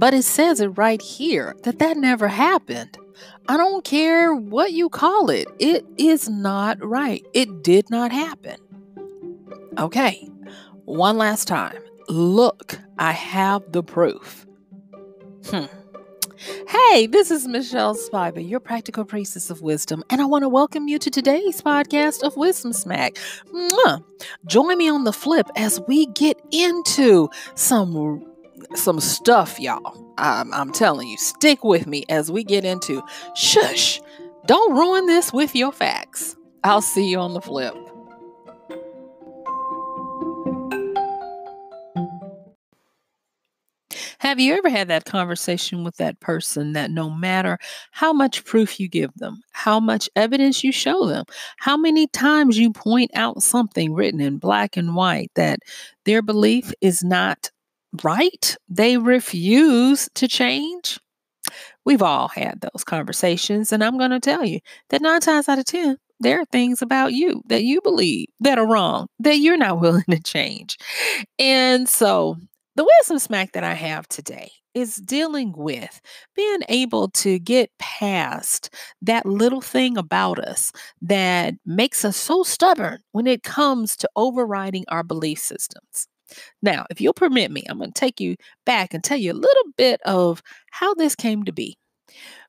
But it says it right here that that never happened. I don't care what you call it, it is not right. It did not happen. Okay, one last time. Look, I have the proof. Hmm. Hey, this is Michelle Spiva, your practical priestess of wisdom, and I want to welcome you to today's podcast of Wisdom Smack. Mwah. Join me on the flip as we get into some some stuff, y'all. I'm, I'm telling you, stick with me as we get into shush. Don't ruin this with your facts. I'll see you on the flip. Have you ever had that conversation with that person that no matter how much proof you give them, how much evidence you show them, how many times you point out something written in black and white that their belief is not right? They refuse to change. We've all had those conversations, and I'm going to tell you that nine times out of 10, there are things about you that you believe that are wrong, that you're not willing to change. And so, the wisdom smack that I have today is dealing with being able to get past that little thing about us that makes us so stubborn when it comes to overriding our belief systems. Now, if you'll permit me, I'm going to take you back and tell you a little bit of how this came to be.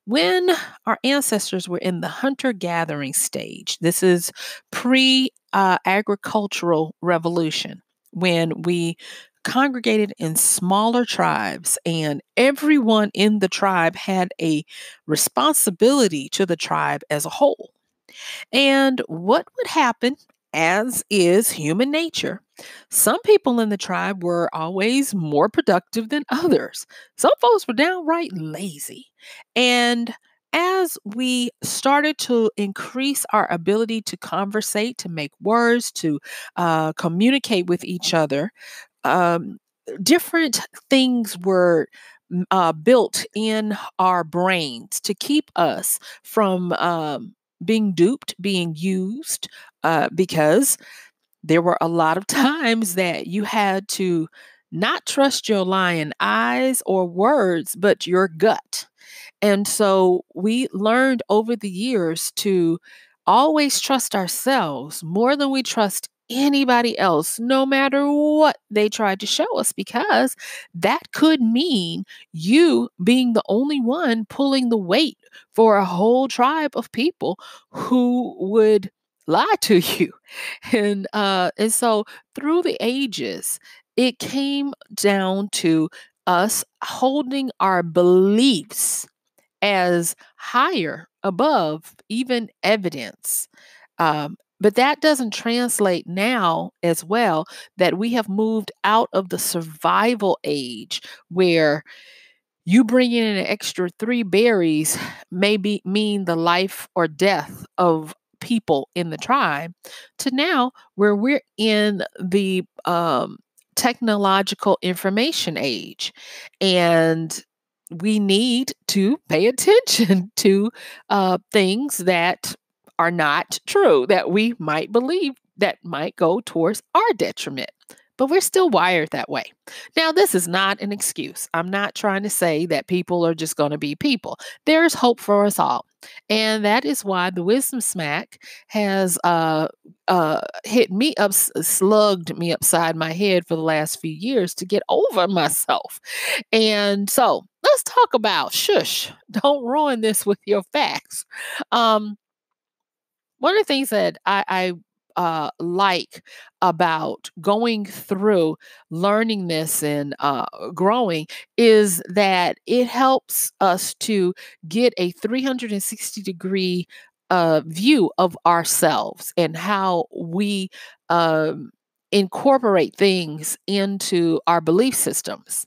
When our ancestors were in the hunter gathering stage, this is pre uh, agricultural revolution, when we congregated in smaller tribes, and everyone in the tribe had a responsibility to the tribe as a whole. And what would happen as is human nature. Some people in the tribe were always more productive than others. Some folks were downright lazy. And as we started to increase our ability to conversate, to make words, to uh, communicate with each other, um, different things were uh, built in our brains to keep us from um, being duped, being used, uh, because there were a lot of times that you had to not trust your lying eyes or words, but your gut. And so we learned over the years to always trust ourselves more than we trust anybody else, no matter what they tried to show us, because that could mean you being the only one pulling the weight for a whole tribe of people who would lie to you. And uh and so through the ages, it came down to us holding our beliefs as higher above even evidence. Um, but that doesn't translate now as well that we have moved out of the survival age where you bringing in an extra three berries maybe mean the life or death of people in the tribe to now where we're in the um, technological information age and we need to pay attention to uh, things that are not true that we might believe that might go towards our detriment. But we're still wired that way. Now, this is not an excuse. I'm not trying to say that people are just going to be people. There's hope for us all. And that is why the Wisdom Smack has uh, uh, hit me up, slugged me upside my head for the last few years to get over myself. And so let's talk about shush. Don't ruin this with your facts. Um, one of the things that I, I uh, like about going through learning this and uh, growing is that it helps us to get a 360 degree uh, view of ourselves and how we um, incorporate things into our belief systems.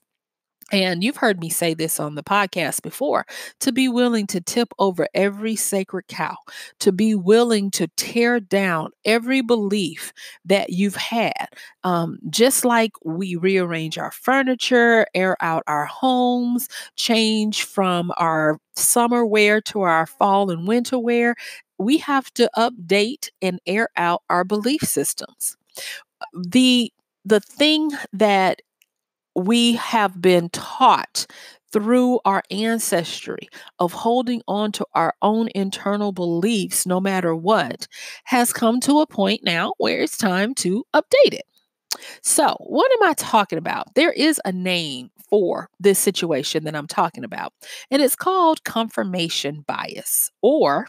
And you've heard me say this on the podcast before to be willing to tip over every sacred cow, to be willing to tear down every belief that you've had. Um, just like we rearrange our furniture, air out our homes, change from our summer wear to our fall and winter wear, we have to update and air out our belief systems. The the thing that we have been taught through our ancestry of holding on to our own internal beliefs, no matter what, has come to a point now where it's time to update it. So, what am I talking about? There is a name for this situation that I'm talking about, and it's called confirmation bias or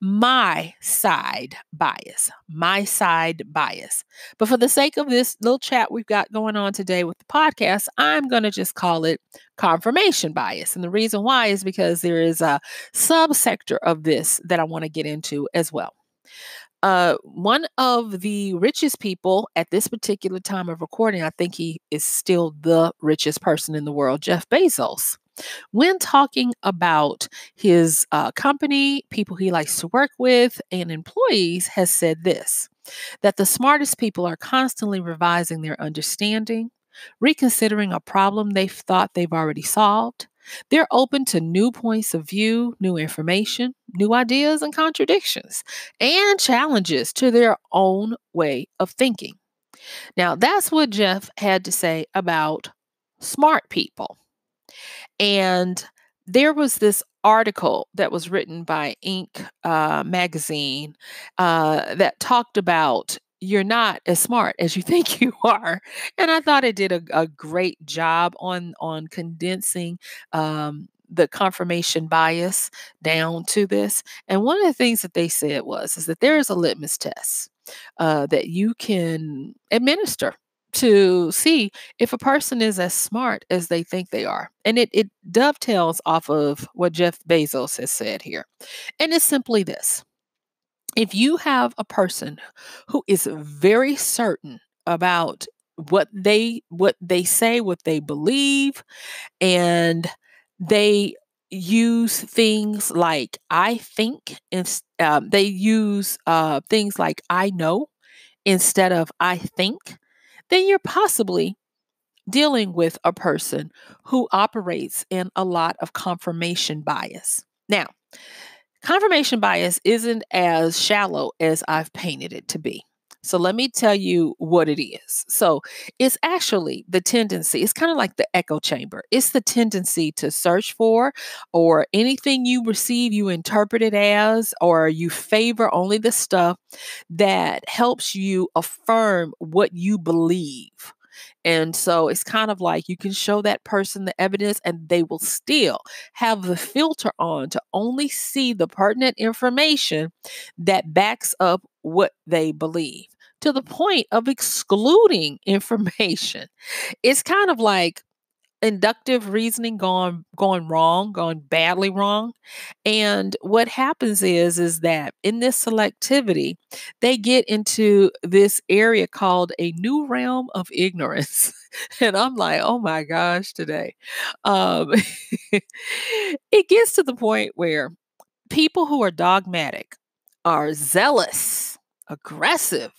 my side bias, my side bias. But for the sake of this little chat we've got going on today with the podcast, I'm going to just call it confirmation bias. And the reason why is because there is a subsector of this that I want to get into as well. Uh, one of the richest people at this particular time of recording, I think he is still the richest person in the world, Jeff Bezos. When talking about his uh, company, people he likes to work with, and employees, has said this that the smartest people are constantly revising their understanding, reconsidering a problem they've thought they've already solved. They're open to new points of view, new information, new ideas and contradictions, and challenges to their own way of thinking. Now, that's what Jeff had to say about smart people. And there was this article that was written by Inc. Uh, magazine uh, that talked about you're not as smart as you think you are and i thought it did a, a great job on on condensing um, the confirmation bias down to this and one of the things that they said was is that there is a litmus test uh, that you can administer to see if a person is as smart as they think they are. And it, it dovetails off of what Jeff Bezos has said here. And it's simply this if you have a person who is very certain about what they what they say what they believe and they use things like i think and um, they use uh, things like i know instead of i think then you're possibly dealing with a person who operates in a lot of confirmation bias. Now, confirmation bias isn't as shallow as I've painted it to be. So let me tell you what it is. So it's actually the tendency, it's kind of like the echo chamber. It's the tendency to search for or anything you receive, you interpret it as, or you favor only the stuff that helps you affirm what you believe. And so it's kind of like you can show that person the evidence and they will still have the filter on to only see the pertinent information that backs up what they believe to the point of excluding information. It's kind of like inductive reasoning gone gone wrong, gone badly wrong. And what happens is is that in this selectivity, they get into this area called a new realm of ignorance. and I'm like, oh my gosh, today. Um, it gets to the point where people who are dogmatic are zealous, aggressive,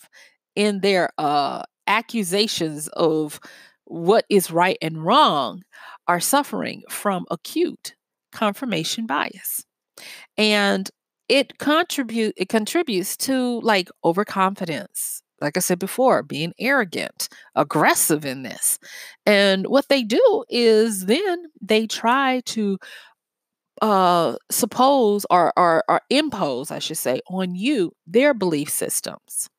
in their uh, accusations of what is right and wrong are suffering from acute confirmation bias. And it contribute it contributes to like overconfidence like i said before being arrogant aggressive in this and what they do is then they try to uh suppose or, or or impose i should say on you their belief systems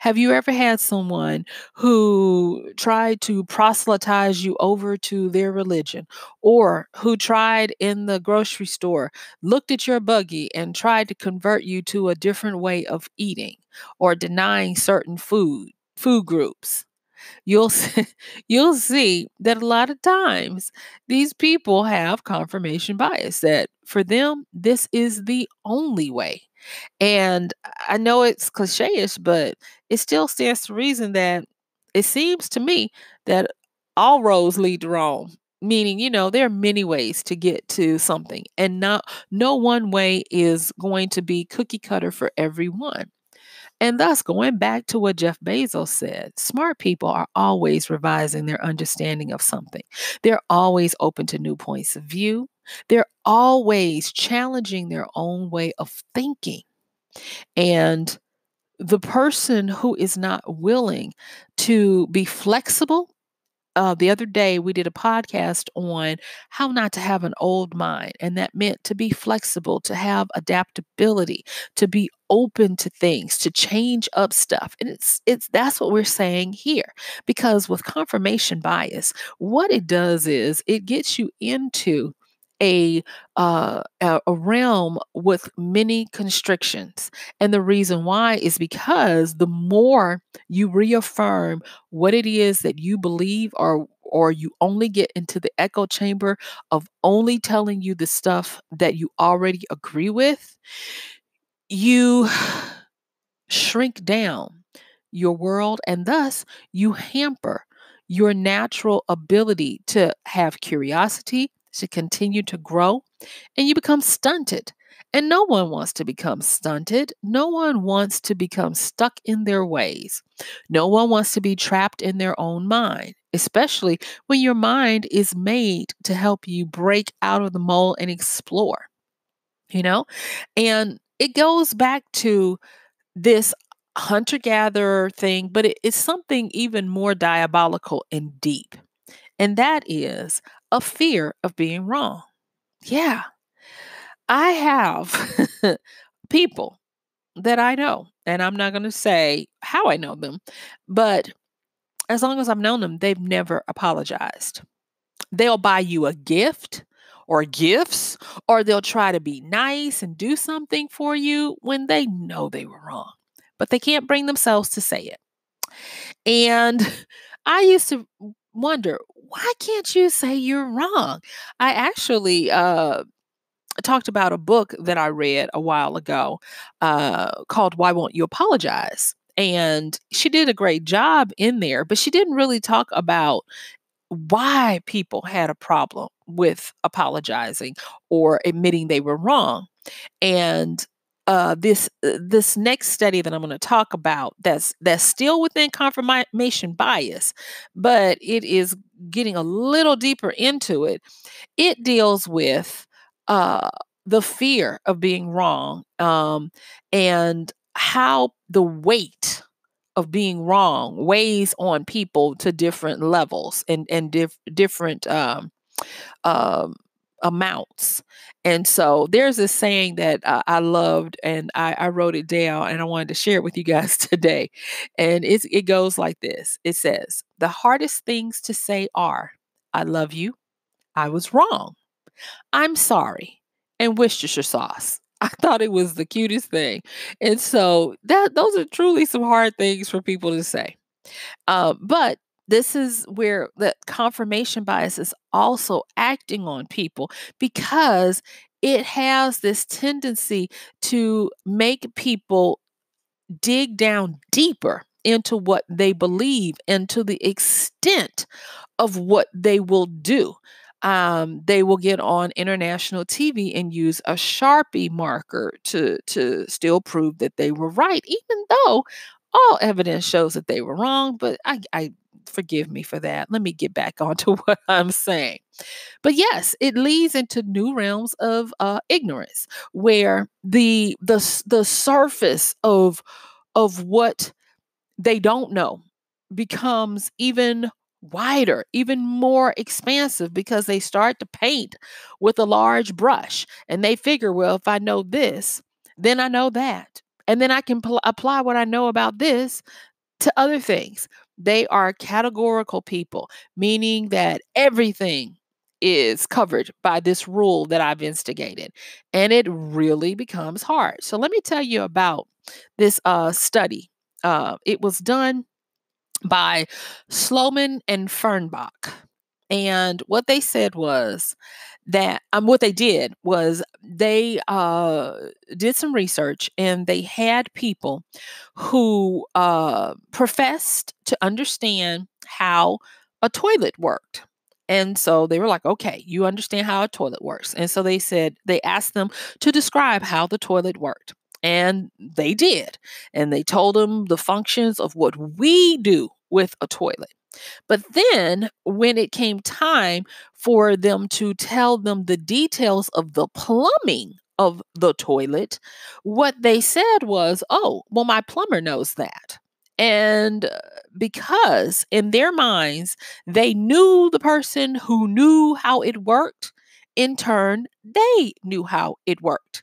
have you ever had someone who tried to proselytize you over to their religion or who tried in the grocery store, looked at your buggy and tried to convert you to a different way of eating or denying certain food, food groups? You'll see, you'll see that a lot of times these people have confirmation bias that for them this is the only way and I know it's cliche-ish, but it still stands to reason that it seems to me that all roads lead to Rome. Meaning, you know, there are many ways to get to something, and not no one way is going to be cookie cutter for everyone. And thus, going back to what Jeff Bezos said, smart people are always revising their understanding of something. They're always open to new points of view. They're always challenging their own way of thinking. And the person who is not willing to be flexible uh, the other day we did a podcast on how not to have an old mind and that meant to be flexible to have adaptability to be open to things to change up stuff and it's it's that's what we're saying here because with confirmation bias what it does is it gets you into a, uh, a realm with many constrictions. And the reason why is because the more you reaffirm what it is that you believe or or you only get into the echo chamber of only telling you the stuff that you already agree with, you shrink down your world and thus you hamper your natural ability to have curiosity, to continue to grow, and you become stunted. And no one wants to become stunted. No one wants to become stuck in their ways. No one wants to be trapped in their own mind, especially when your mind is made to help you break out of the mold and explore. You know? And it goes back to this hunter gatherer thing, but it, it's something even more diabolical and deep. And that is a fear of being wrong. Yeah. I have people that I know, and I'm not going to say how I know them, but as long as I've known them, they've never apologized. They'll buy you a gift or gifts, or they'll try to be nice and do something for you when they know they were wrong, but they can't bring themselves to say it. And I used to wonder, why can't you say you're wrong? I actually uh, talked about a book that I read a while ago uh, called Why Won't You Apologize? And she did a great job in there, but she didn't really talk about why people had a problem with apologizing or admitting they were wrong. And uh, this uh, this next study that I'm going to talk about that's that's still within confirmation bias, but it is getting a little deeper into it. It deals with uh, the fear of being wrong um, and how the weight of being wrong weighs on people to different levels and and dif- different um, um, amounts. And so there's this saying that uh, I loved and I, I, wrote it down and I wanted to share it with you guys today. And it's, it goes like this it says, The hardest things to say are, I love you, I was wrong, I'm sorry, and Worcestershire sauce. I thought it was the cutest thing. And so that those are truly some hard things for people to say. Uh, but this is where the confirmation bias is also acting on people because it has this tendency to make people dig down deeper into what they believe and to the extent of what they will do. Um, they will get on international TV and use a Sharpie marker to to still prove that they were right, even though all evidence shows that they were wrong. But I, I forgive me for that. Let me get back onto what I'm saying. But yes, it leads into new realms of uh, ignorance, where the the the surface of of what they don't know becomes even wider, even more expansive because they start to paint with a large brush and they figure, well, if I know this, then I know that. And then I can pl- apply what I know about this to other things. They are categorical people, meaning that everything is covered by this rule that I've instigated. And it really becomes hard. So let me tell you about this uh, study. Uh, it was done by Sloman and Fernbach. And what they said was that um, what they did was they uh, did some research and they had people who uh, professed to understand how a toilet worked. And so they were like, okay, you understand how a toilet works. And so they said, they asked them to describe how the toilet worked. And they did. And they told them the functions of what we do with a toilet. But then when it came time for them to tell them the details of the plumbing of the toilet, what they said was, oh, well, my plumber knows that. And uh, because in their minds, they knew the person who knew how it worked, in turn, they knew how it worked.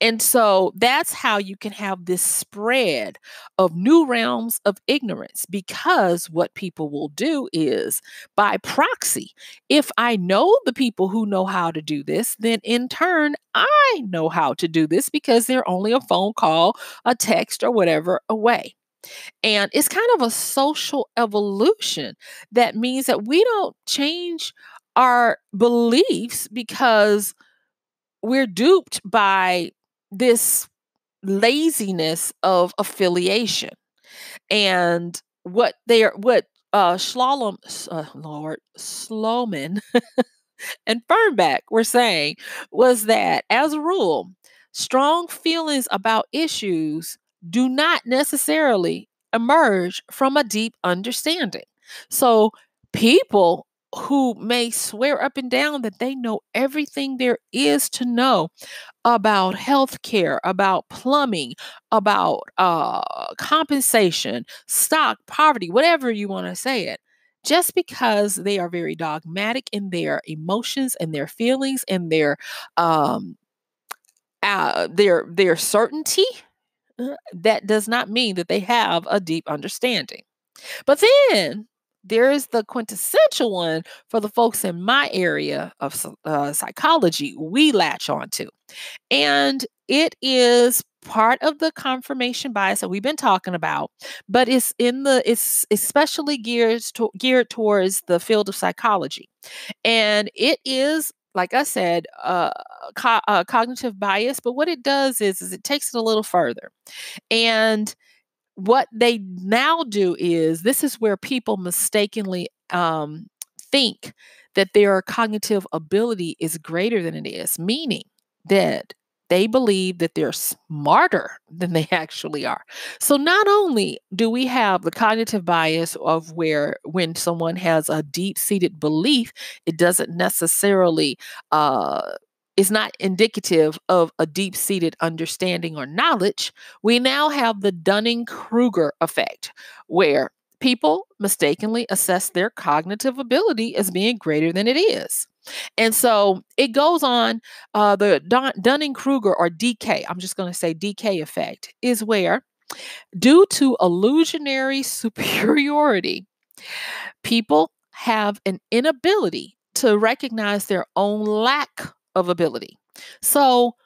And so that's how you can have this spread of new realms of ignorance because what people will do is by proxy, if I know the people who know how to do this, then in turn, I know how to do this because they're only a phone call, a text, or whatever away. And it's kind of a social evolution that means that we don't change our beliefs because we're duped by this laziness of affiliation and what they are what uh Slalom uh, Lord Sloman and Fernbach were saying was that as a rule strong feelings about issues do not necessarily emerge from a deep understanding. So people who may swear up and down that they know everything there is to know about healthcare, about plumbing, about uh, compensation, stock, poverty, whatever you want to say it. Just because they are very dogmatic in their emotions and their feelings and their um, uh, their their certainty, uh, that does not mean that they have a deep understanding. But then there is the quintessential one for the folks in my area of uh, psychology we latch onto. And it is part of the confirmation bias that we've been talking about, but it's in the it's especially geared to, geared towards the field of psychology. And it is like I said, uh, co- uh, cognitive bias. But what it does is, is it takes it a little further, and what they now do is this is where people mistakenly um, think that their cognitive ability is greater than it is, meaning that they believe that they're smarter than they actually are. So not only do we have the cognitive bias of where when someone has a deep-seated belief, it doesn't necessarily uh, is not indicative of a deep seated understanding or knowledge, we now have the Dunning Kruger effect, where people mistakenly assess their cognitive ability as being greater than it is. And so it goes on, uh, the Dunning Kruger or DK, I'm just going to say DK effect, is where, due to illusionary superiority, people have an inability to recognize their own lack of ability. So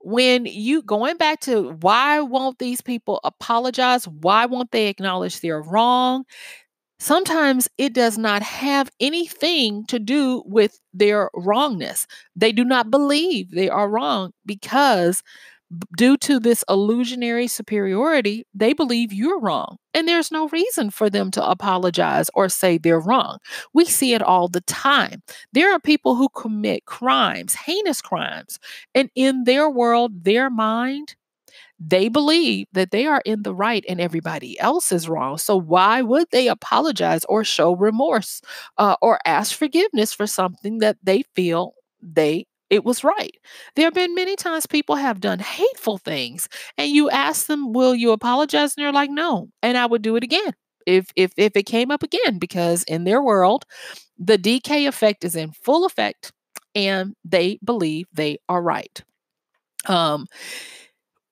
when you going back to why won't these people apologize? Why won't they acknowledge they're wrong? Sometimes it does not have anything to do with their wrongness. They do not believe they are wrong because due to this illusionary superiority, they believe you're wrong. And there's no reason for them to apologize or say they're wrong. We see it all the time. There are people who commit crimes, heinous crimes, and in their world, their mind, they believe that they are in the right and everybody else is wrong. So, why would they apologize or show remorse uh, or ask forgiveness for something that they feel they it was right. There have been many times people have done hateful things and you ask them, "Will you apologize?" and they're like, "No." And I would do it again if if if it came up again because in their world, the DK effect is in full effect and they believe they are right. Um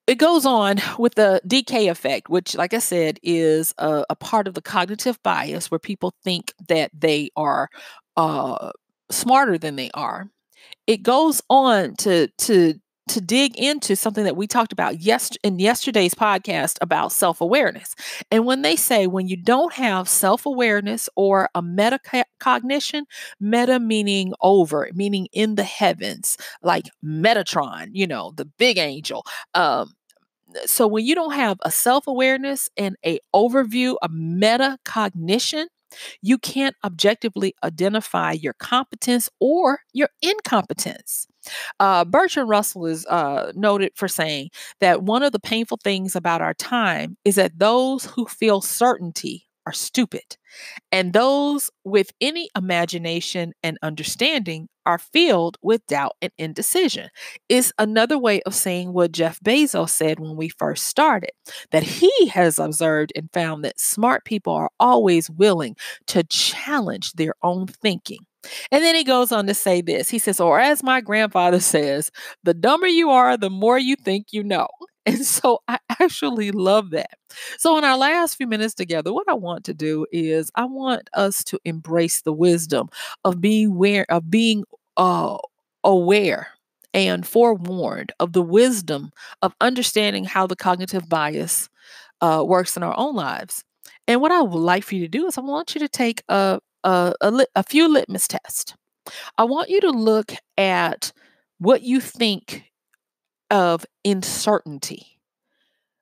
it goes on with the DK effect, which, like I said, is a, a part of the cognitive bias where people think that they are uh, smarter than they are it goes on to to to dig into something that we talked about yes in yesterday's podcast about self-awareness. And when they say when you don't have self-awareness or a metacognition, meta meaning over, meaning in the heavens, like Metatron, you know, the big angel. Um, so when you don't have a self-awareness and a overview, a metacognition, you can't objectively identify your competence or your incompetence. Uh, Bertrand Russell is uh, noted for saying that one of the painful things about our time is that those who feel certainty are stupid. And those with any imagination and understanding are filled with doubt and indecision. Is another way of saying what Jeff Bezos said when we first started that he has observed and found that smart people are always willing to challenge their own thinking. And then he goes on to say this. He says, or as my grandfather says, the dumber you are, the more you think you know. And so I actually love that. So, in our last few minutes together, what I want to do is I want us to embrace the wisdom of being aware, of being uh, aware and forewarned of the wisdom of understanding how the cognitive bias uh, works in our own lives. And what I would like for you to do is I want you to take a a, a, a few litmus tests. I want you to look at what you think of uncertainty.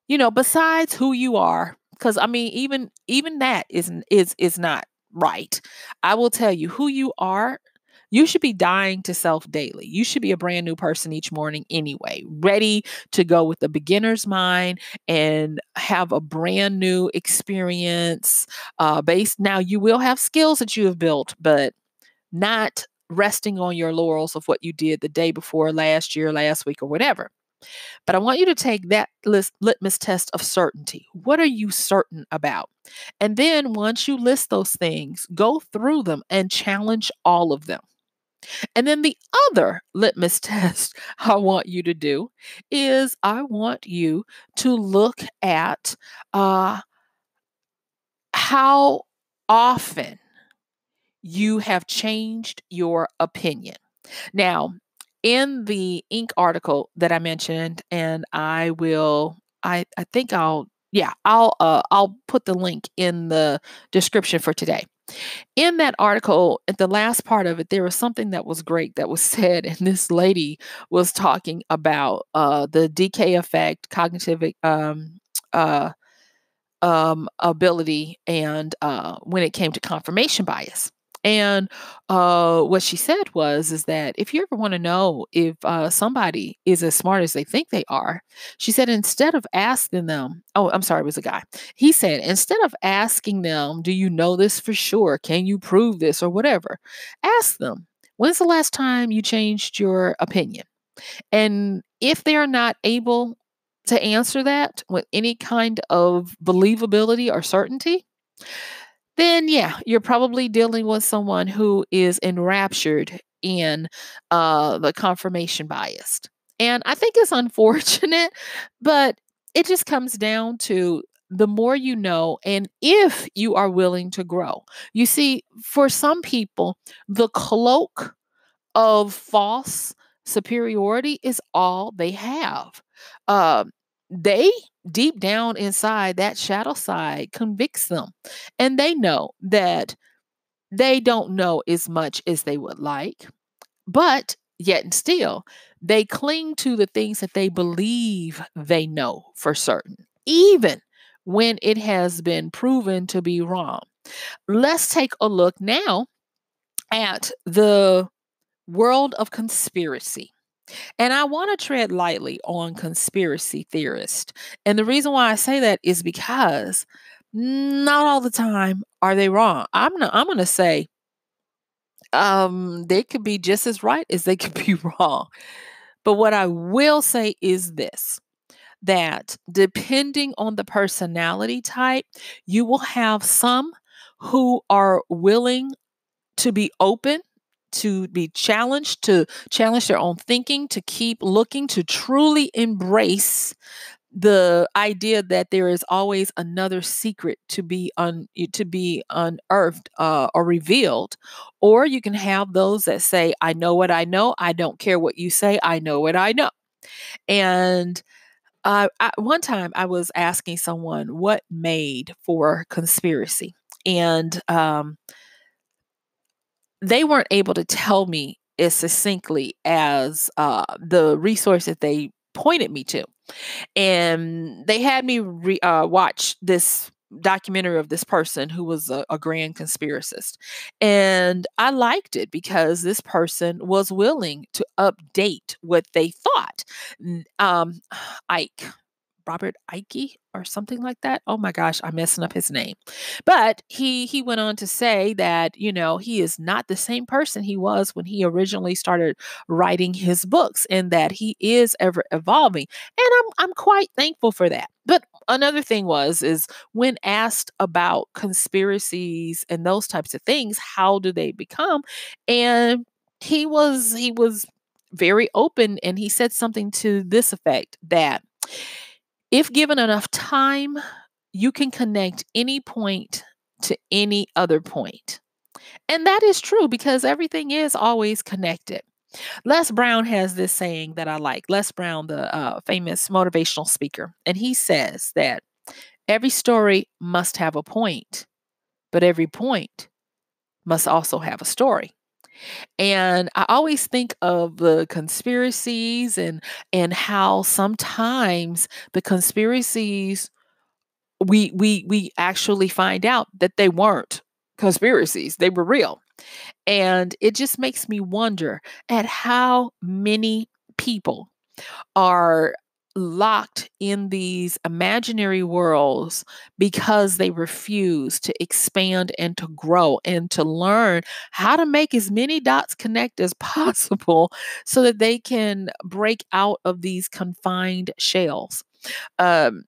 You know, besides who you are, because I mean, even even that is is is not right. I will tell you who you are. You should be dying to self daily. You should be a brand new person each morning anyway, ready to go with the beginner's mind and have a brand new experience. Uh, based now, you will have skills that you have built, but not resting on your laurels of what you did the day before, last year, last week, or whatever. But I want you to take that list, litmus test of certainty. What are you certain about? And then once you list those things, go through them and challenge all of them. And then the other litmus test I want you to do is I want you to look at uh, how often you have changed your opinion. Now, in the Inc. article that I mentioned, and I will, I, I think I'll, yeah, I'll, uh, I'll put the link in the description for today. In that article, at the last part of it, there was something that was great that was said, and this lady was talking about uh, the DK effect, cognitive um, uh, um, ability, and uh, when it came to confirmation bias. And uh, what she said was, is that if you ever want to know if uh, somebody is as smart as they think they are, she said instead of asking them, oh, I'm sorry, it was a guy. He said instead of asking them, do you know this for sure? Can you prove this or whatever? Ask them, when's the last time you changed your opinion? And if they're not able to answer that with any kind of believability or certainty, then yeah, you're probably dealing with someone who is enraptured in uh, the confirmation bias. And I think it's unfortunate, but it just comes down to the more you know, and if you are willing to grow. You see, for some people, the cloak of false superiority is all they have. Uh, they deep down inside, that shadow side convicts them. And they know that they don't know as much as they would like, but yet and still, they cling to the things that they believe they know for certain, even when it has been proven to be wrong. Let's take a look now at the world of conspiracy. And I want to tread lightly on conspiracy theorists. And the reason why I say that is because not all the time are they wrong. I'm gonna, I'm going to say um, they could be just as right as they could be wrong. But what I will say is this that depending on the personality type, you will have some who are willing to be open to be challenged, to challenge their own thinking, to keep looking, to truly embrace the idea that there is always another secret to be un, to be unearthed uh, or revealed. Or you can have those that say i know what i know. I don't care what you say. I know what i know. And uh, I, one time i was asking someone what made for conspiracy. And um, they weren't able to tell me as succinctly as uh, the resource that they pointed me to. And they had me re- uh, watch this documentary of this person who was a, a, grand conspiracist. And I liked it because this person was willing to update what they thought. Um, Ike, Robert Icke or something like that. Oh my gosh, I'm messing up his name. But he he went on to say that, you know, he is not the same person he was when he originally started writing his books and that he is ever evolving. And I'm I'm quite thankful for that. But another thing was is when asked about conspiracies and those types of things, how do they become? And he was he was very open and he said something to this effect that if given enough time, you can connect any point to any other point. And that is true because everything is always connected. Les Brown has this saying that I like. Les Brown, the uh, famous motivational speaker, and he says that every story must have a point, but every point must also have a story. And I always think of the conspiracies and and how sometimes the conspiracies we we we actually find out that they weren't conspiracies. They were real. And it just makes me wonder at how many people are locked in these imaginary worlds because they refuse to expand and to grow and to learn how to make as many dots connect as possible so that they can break out of these confined shells. Um,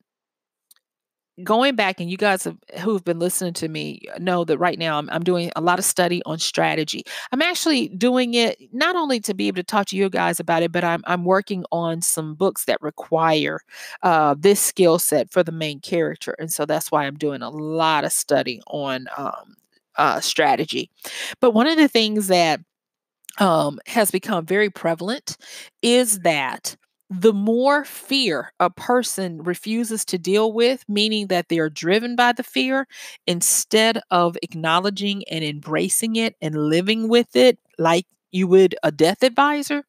going back and you guys have, who've been listening to me know that right now I'm, I'm doing a lot of study on strategy. I'm actually doing it not only to be able to talk to you guys about it but i'm, I'm working on some books that require uh, this skill set for the main character and so that's why i'm doing a lot of study on um, uh, strategy. But one of the things that um, has become very prevalent is that the more fear a person refuses to deal with, meaning that they are driven by the fear, instead of acknowledging and embracing it and living with it like you would a death advisor,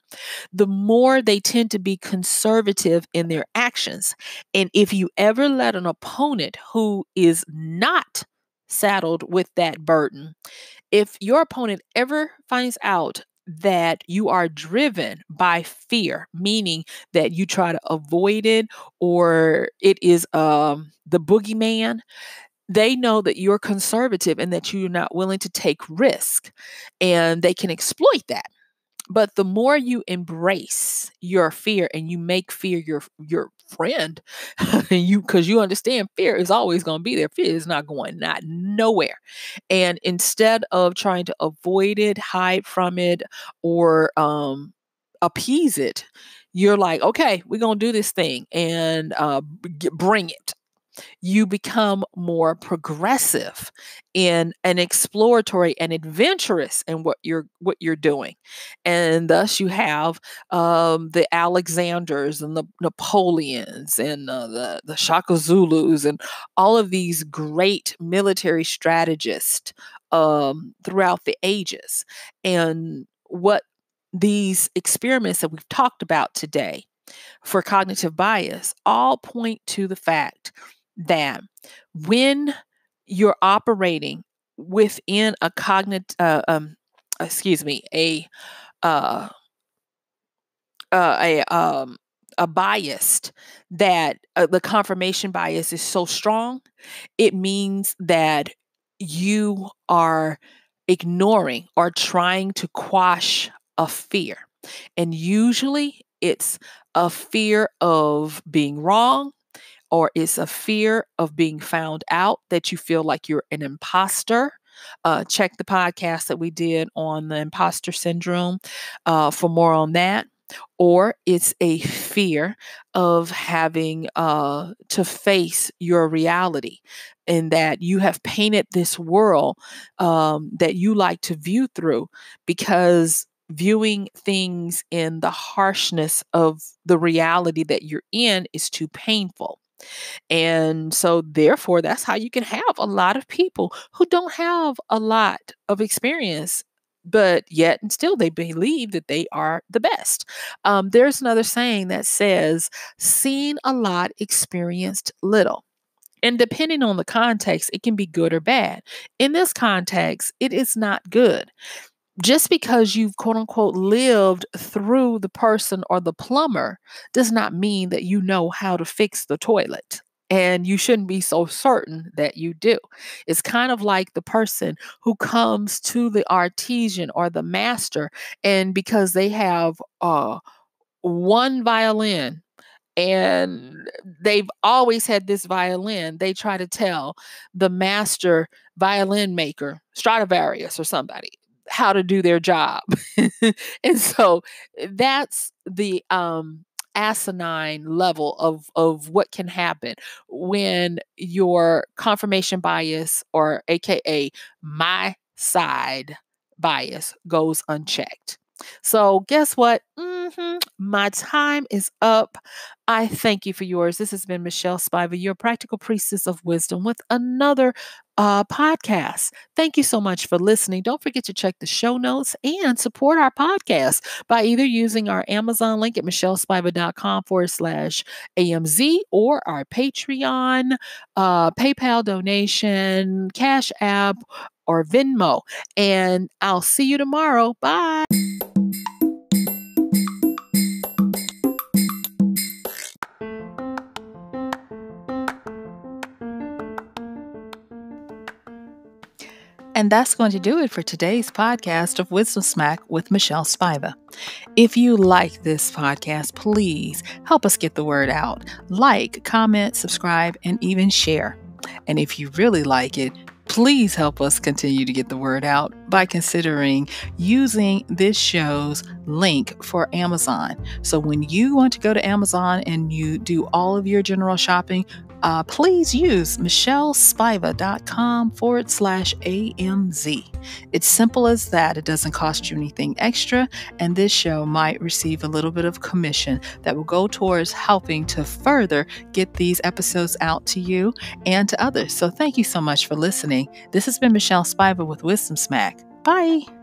the more they tend to be conservative in their actions. And if you ever let an opponent who is not saddled with that burden, if your opponent ever finds out that you are driven by fear, meaning that you try to avoid it or it is um, the boogeyman, they know that you're conservative and that you're not willing to take risk and they can exploit that. But the more you embrace your fear and you make fear your your friend you because you understand fear is always going to be there. Fear is not going not nowhere. And instead of trying to avoid it hide from it or um appease it you're like okay we're going to do this thing and uh, bring it you become more progressive in an exploratory and adventurous in what you're what you're doing. And thus you have um, the alexanders and the napoleons and uh, the the shaka zulus and all of these great military strategists um, throughout the ages. And what these experiments that we've talked about today for cognitive bias all point to the fact that when you're operating within a cognitive, uh, um, excuse me, a uh, uh, a um, a biased that uh, the confirmation bias is so strong, it means that you are ignoring or trying to quash a fear. And usually it's a fear of being wrong, or it's a fear of being found out that you feel like you're an imposter. Uh, check the podcast that we did on the imposter syndrome uh, for more on that. Or it's a fear of having uh, to face your reality, in that you have painted this world um, that you like to view through because viewing things in the harshness of the reality that you're in is too painful. And so, therefore, that's how you can have a lot of people who don't have a lot of experience but yet and still they believe that they are the best. Um, there's another saying that says, seen a lot, experienced little. And depending on the context, it can be good or bad. In this context, it is not good. Just because you've quote unquote lived through the person or the plumber does not mean that you know how to fix the toilet. And you shouldn't be so certain that you do. It's kind of like the person who comes to the artesian or the master, and because they have uh, one violin and they've always had this violin, they try to tell the master violin maker, Stradivarius or somebody, how to do their job. and so that's the um asinine level of of what can happen when your confirmation bias or aka my side bias goes unchecked. So, guess what? Mm-hmm. My time is up. I thank you for yours. This has been Michelle Spiva, your practical priestess of wisdom, with another uh, podcast. Thank you so much for listening. Don't forget to check the show notes and support our podcast by either using our Amazon link at michellespiva.com forward slash AMZ or our Patreon, uh, PayPal donation, Cash App, or Venmo. And I'll see you tomorrow. Bye. And that's going to do it for today's podcast of Wisdom Smack with Michelle Spiva. If you like this podcast, please help us get the word out. Like, comment, subscribe, and even share. And if you really like it, please help us continue to get the word out by considering using this show's link for Amazon. So when you want to go to Amazon and you do all of your general shopping, uh, please use michellespiva.com forward slash AMZ. It's simple as that. It doesn't cost you anything extra, and this show might receive a little bit of commission that will go towards helping to further get these episodes out to you and to others. So thank you so much for listening. This has been Michelle Spiva with Wisdom Smack. Bye.